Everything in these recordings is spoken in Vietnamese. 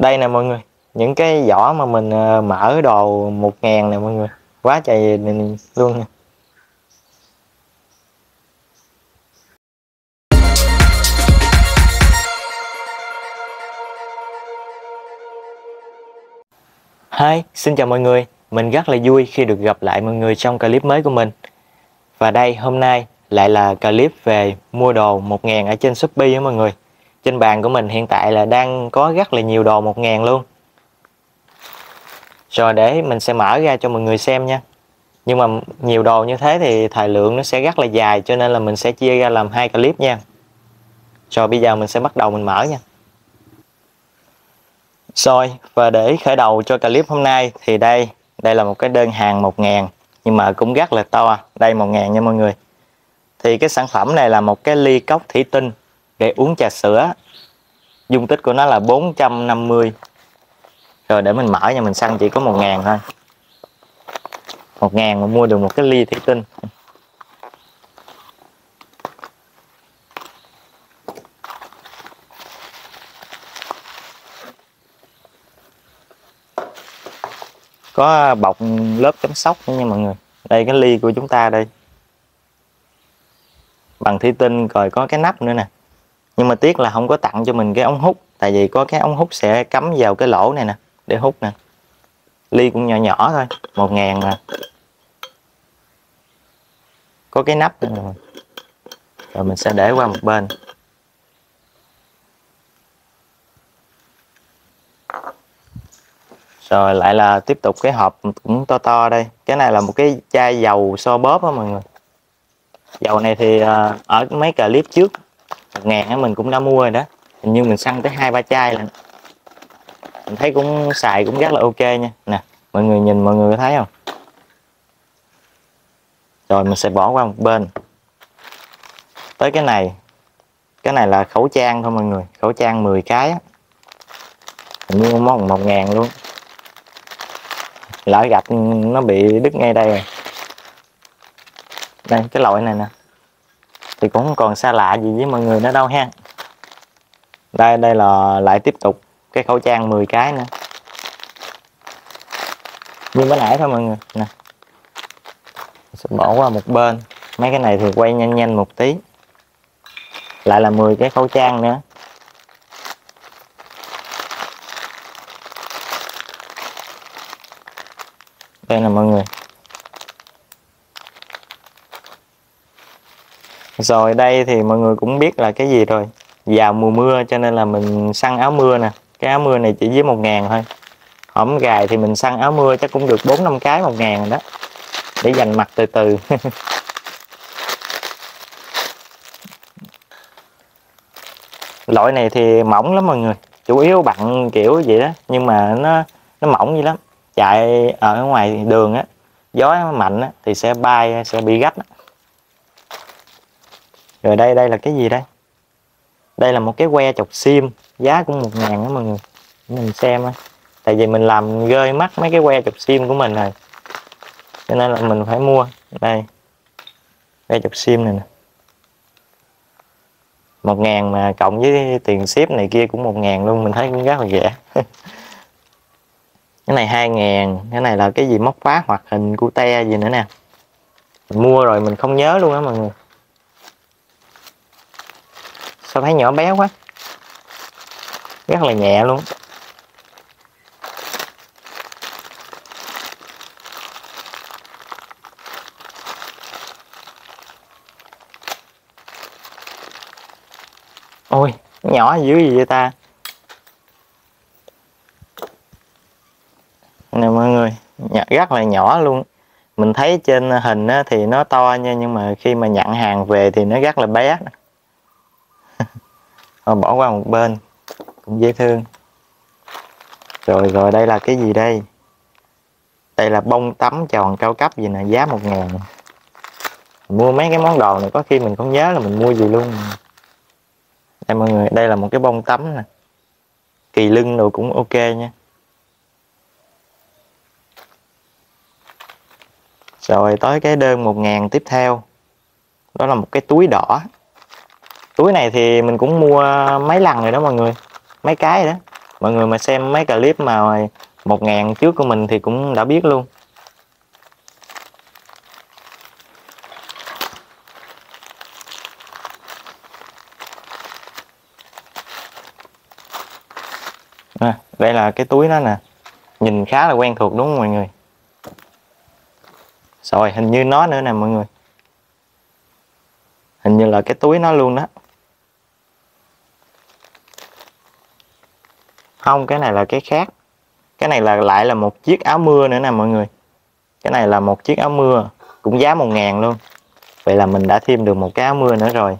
đây nè mọi người những cái vỏ mà mình ờ, mở đồ một ngàn nè mọi người quá trời luôn nè Hi, xin chào mọi người. Mình rất là vui khi được gặp lại mọi người trong clip mới của mình. Và đây hôm nay lại là clip về mua đồ 1000 ở trên Shopee á mọi người. Trên bàn của mình hiện tại là đang có rất là nhiều đồ 1000 luôn. Rồi để mình sẽ mở ra cho mọi người xem nha. Nhưng mà nhiều đồ như thế thì thời lượng nó sẽ rất là dài, cho nên là mình sẽ chia ra làm hai clip nha. Rồi bây giờ mình sẽ bắt đầu mình mở nha. Rồi, và để khởi đầu cho clip hôm nay thì đây đây là một cái đơn hàng 1000 nhưng mà cũng rất là to đây 1000 nha mọi người thì cái sản phẩm này là một cái ly cốc thủy tinh để uống trà sữa, dung tích của nó là 450 rồi để mình mở nha mình xăng chỉ có 1000 thôi. 1000 mà mua được một cái ly thủy tinh. Có bọc lớp chống sóc nha mọi người. Đây, cái ly của chúng ta đây. Bằng thủy tinh, rồi có cái nắp nữa nè nhưng mà tiếc là không có tặng cho mình cái ống hút. Tại vì có cái ống hút sẽ cắm vào cái lỗ này nè, để hút nè. Ly cũng nhỏ nhỏ thôi, một ngàn mà. Có cái nắp này rồi. rồi mình sẽ để qua một bên. Rồi lại là tiếp tục cái hộp cũng to to đây. Cái này là một cái chai dầu so bóp á mọi người. Dầu này thì à, ở mấy clip trước một ngàn mình cũng đã mua rồi đó. Hình như mình săn tới hai ba chai là, mình thấy cũng xài cũng rất là ok nha. Nè mọi người nhìn mọi người thấy không? Rồi mình sẽ bỏ qua một bên. Tới cái này. Cái này là khẩu trang thôi mọi người. Khẩu trang 10 cái á. Mình mua món một ngàn luôn. Lỡ gạch nó bị đứt ngay đây rồi. Đây cái loại này nè thì cũng không còn xa lạ gì với mọi người nữa đâu ha. Đây đây là lại tiếp tục cái khẩu trang 10 cái nữa. Như mới nãy thôi mọi người. Nè. Sẽ bỏ qua một bên. Mấy cái này thì quay nhanh nhanh một tí. Lại là 10 cái khẩu trang nữa. Đây là mọi người. Rồi đây thì mọi người cũng biết là cái gì rồi. Vào mùa mưa cho nên là mình săn áo mưa nè. Cái áo mưa này chỉ dưới một ngàn thôi. Hổm gài thì mình săn áo mưa chắc cũng được bốn năm cái một ngàn đó. Để dành mặt từ từ. Loại này thì mỏng lắm mọi người. Chủ yếu bằng kiểu vậy đó. Nhưng mà nó nó mỏng vậy lắm. Chạy ở ngoài đường á gió mạnh á, thì sẽ bay sẽ bị gách á rồi đây đây là cái gì đây? Đây là một cái que chọc sim, giá cũng một ngàn đó mọi người. Mình xem á. Tại vì mình làm rơi mắt mấy cái que chọc sim của mình rồi. Cho nên là mình phải mua. Đây. Que chọc sim này nè. Một ngàn mà cộng với tiền ship này kia cũng một ngàn luôn, mình thấy cũng rất là rẻ. Cái này hai ngàn, cái này là cái gì móc khóa hoạt hình cute gì nữa nè. Mình mua rồi mình không nhớ luôn á mọi người sao thấy nhỏ bé quá? Rất là nhẹ luôn. Ôi, nhỏ dữ gì vậy ta? Nè mọi người rất là nhỏ luôn. Mình thấy trên hình thì nó to nha, nhưng mà khi mà nhận hàng về thì nó rất là bé rồi bỏ qua một bên. Cũng dễ thương. Rồi rồi, đây là cái gì đây? Đây là bông tắm tròn cao cấp gì nè, giá một ngàn. Mua mấy cái món đồ này có khi mình không nhớ là mình mua gì luôn. Đây, mọi người, đây là một cái bông tắm nè. Kỳ lưng đồ cũng ok nha. Rồi, tới cái đơn 1000 tiếp theo. Đó là một cái túi đỏ túi này thì mình cũng mua mấy lần rồi đó mọi người. Mấy cái rồi đó. Mọi người mà xem mấy clip mà một ngàn trước của mình thì cũng đã biết luôn. À, đây là cái túi đó nè. Nhìn khá là quen thuộc đúng không mọi người? Rồi hình như nó nữa nè mọi người. Hình như là cái túi nó luôn đó. Không, cái này là cái khác. Cái này là lại là một chiếc áo mưa nữa nè mọi người. Cái này là một chiếc áo mưa, cũng giá một ngàn luôn. Vậy là mình đã thêm được một cái áo mưa nữa rồi.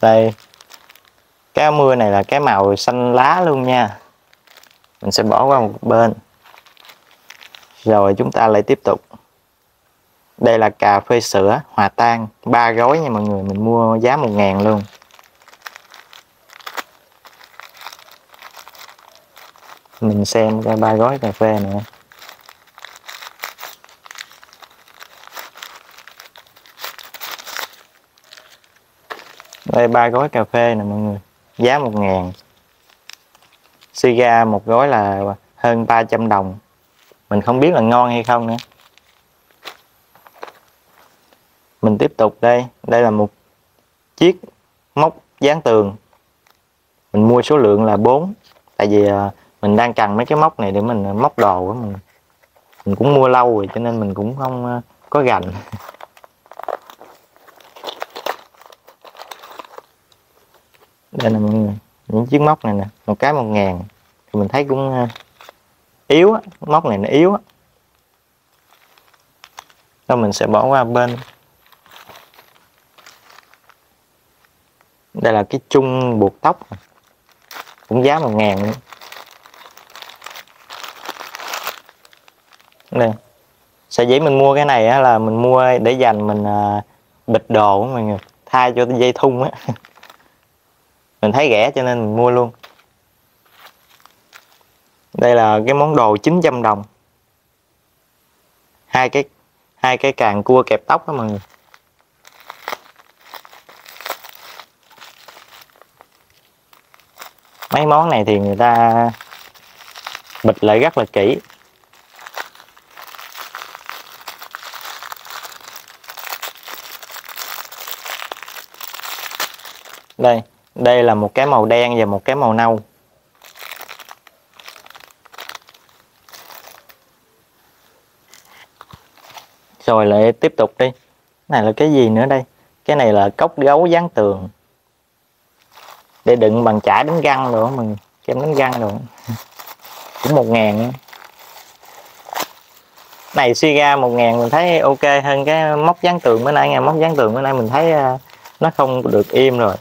Đây. Cái áo mưa này là cái màu xanh lá luôn nha. Mình sẽ bỏ qua một bên rồi chúng ta lại tiếp tục. Đây là cà phê sữa, hòa tan, ba gói nha mọi người, mình mua giá một ngàn luôn. Mình xem cái ba gói cà phê nữa đây, ba gói cà phê nè mọi người, giá một ngàn. Siga một gói là hơn 300 đồng mình không biết là ngon hay không nữa. Mình tiếp tục đây. Đây là một chiếc móc dán tường. Mình mua số lượng là 4 tại vì à, mình đang cần mấy cái móc này để mình à, móc đồ của mình. Mình cũng mua lâu rồi cho nên mình cũng không à, có gành đây là những chiếc móc này nè. Một cái một ngàn. Thì mình thấy cũng yếu á móc này nó yếu á. Rồi mình sẽ bỏ qua bên. Đây là cái chung buộc tóc cũng giá một ngàn nữa. Đây sợi dĩ mình mua cái này á, là mình mua để dành mình à, bịch đồ mọi người thay cho dây thun á. Mình thấy rẻ cho nên mình mua luôn đây là cái món đồ 900 đồng. Hai cái hai cái càng cua kẹp tóc đó mọi người. Mấy món này thì người ta bịch lại rất là kỹ. Đây đây là một cái màu đen và một cái màu nâu. Rồi lại tiếp tục đi. Cái này là cái gì nữa đây? Cái này là cốc gấu dán tường. Để đựng bằng chải đánh răng nữa mình kem đánh răng nữa cũng một ngàn này suy ra một ngàn mình thấy ok hơn cái móc dán tường. Bữa nay nha móc dán tường, bữa nay mình thấy à, nó không được im rồi.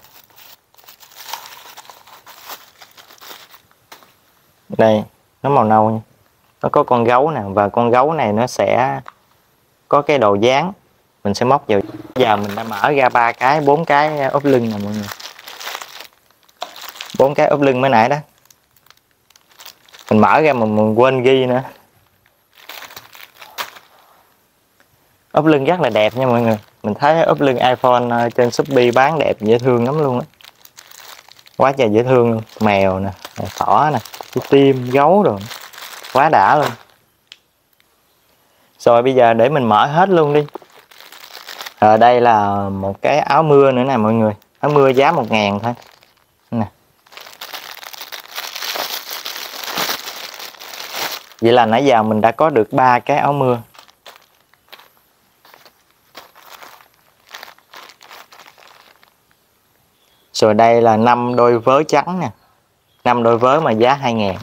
Đây, nó màu nâu nha. Nó có con gấu nè, và con gấu này nó sẽ có cái đồ dán, mình sẽ móc vào. Giờ mình đã mở ra ba cái, bốn cái ốp lưng nè mọi người. Bốn cái ốp lưng mới nãy đó. Mình mở ra mà mình quên ghi nữa. Ốp lưng rất là đẹp nha mọi người. Mình thấy ốp lưng iPhone ờ, trên Shopee bán đẹp, dễ thương lắm luôn á. Quá trời dễ thương luôn. Mèo nè thỏ nè, cái tim gấu rồi quá đã luôn rồi bây giờ để mình mở hết luôn đi. Ở đây là một cái áo mưa nữa nè mọi người. Áo mưa giá một ngàn thôi. Nè. Vậy là nãy giờ mình đã có được ba cái áo mưa. Rồi đây là năm đôi vớ trắng nè. Năm đôi vớ mà giá 2 ngàn.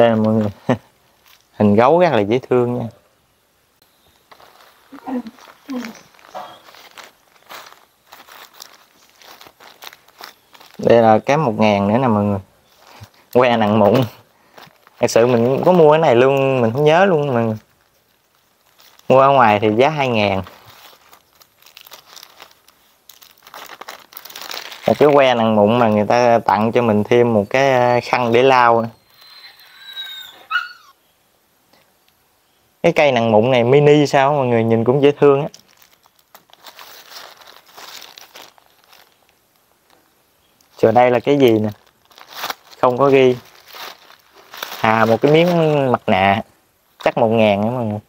Đây là mọi người. Hình gấu rất là dễ thương nha. Đây là cái một ngàn nữa nè, mọi người. Que nặng mụn. Thật sự mình có mua cái này luôn, mình không nhớ luôn mà mua ở ngoài thì giá hai ngàn. Cái que nặng mụn mà người ta tặng cho mình thêm một cái ờ, khăn để lau cái cây nặng mụn này mini sao mọi người nhìn cũng dễ thương á. Rồi đây là cái gì nè? Không có ghi. À một cái miếng mặt nạ. Chắc một ngàn đó mọi người.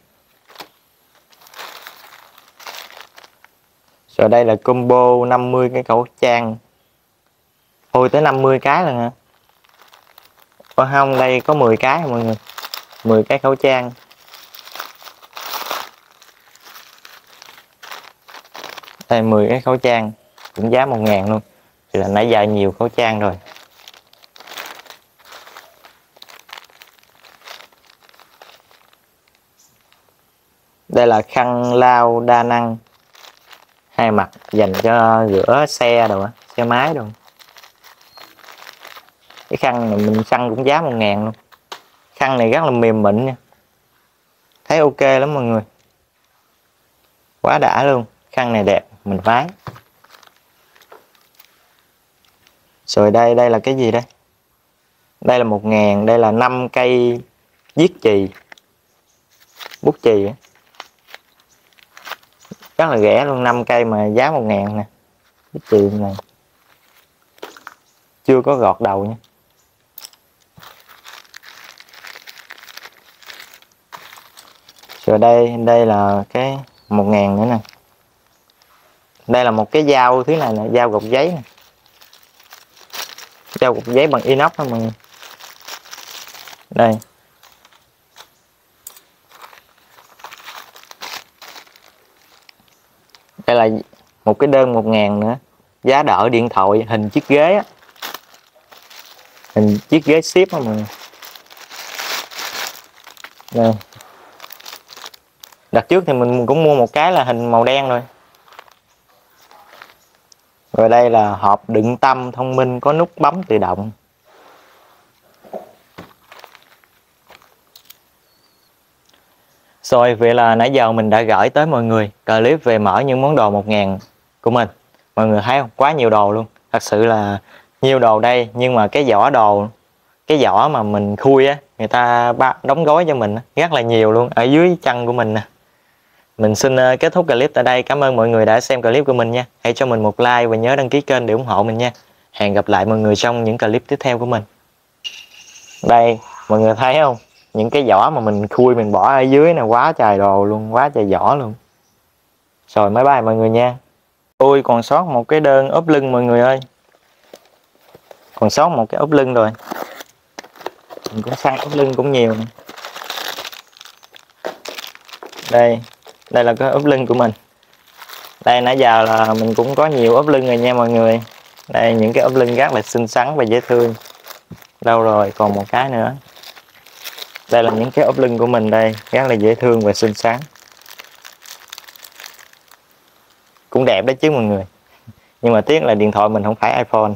Rồi đây là combo 50 cái khẩu trang. Ôi tới 50 cái rồi hả? Ồ không, đây có 10 cái mọi người. 10 cái khẩu trang. Đây 10 cái khẩu trang, cũng giá 1 ngàn luôn. Thì là nãy giờ nhiều khẩu trang rồi. Đây là khăn lau đa năng, hai mặt dành cho rửa xe đồ xe máy đồ. Cái khăn này mình khăn cũng giá một ngàn luôn. Khăn này rất là mềm mịn nha. Thấy ok lắm mọi người. Quá đã luôn. Khăn này đẹp mình ván. Rồi đây đây là cái gì đây? Đây là một ngàn, đây là 5 cây viết chì. Bút chì rất là rẻ luôn 5 cây mà giá một ngàn nè. Viết chì này. Chưa có gọt đầu nha. Rồi đây đây là cái một ngàn nữa nè đây là một cái dao thứ này là dao gọt giấy này. dao gọt giấy bằng inox đó mọi người. Đây. Đây là một cái đơn một ngàn nữa. Giá đỡ điện thoại, hình chiếc ghế á. Hình chiếc ghế ship á mọi người. Đây. Đặt trước thì mình cũng mua một cái là hình màu đen rồi rồi đây là hộp đựng tâm thông minh có nút bấm tự động. Rồi, vậy là nãy giờ mình đã gửi tới mọi người clip về mở những món đồ 1000 của mình. Mọi người thấy không? Quá nhiều đồ luôn. Thật sự là nhiều đồ đây, nhưng mà cái vỏ đồ, cái vỏ mà mình khui á, người ta đóng gói cho mình rất là nhiều luôn, ở dưới chân của mình nè mình xin ờ, kết thúc clip tại đây. Cảm ơn mọi người đã xem clip của mình nha. Hãy cho mình một like và nhớ đăng ký kênh để ủng hộ mình nha. Hẹn gặp lại mọi người trong những clip tiếp theo của mình. Đây, mọi người thấy không? Những cái vỏ mà mình khui mình bỏ ở dưới này quá trời đồ luôn, quá trời vỏ luôn. Rồi máy bay mọi người nha. Ôi còn sót một cái đơn ốp lưng mọi người ơi. Còn sót một cái ốp lưng rồi. Mình cũng sang ốp lưng cũng nhiều đây đây là cái ốp lưng của mình. Đây, nãy giờ là mình cũng có nhiều ốp lưng rồi nha mọi người. Đây, những cái ốp lưng rất là xinh xắn và dễ thương. Đâu rồi, còn một cái nữa. Đây là những cái ốp lưng của mình đây, rất là dễ thương và xinh xắn. Cũng đẹp đấy chứ mọi người. Nhưng mà tiếc là điện thoại mình không phải iPhone.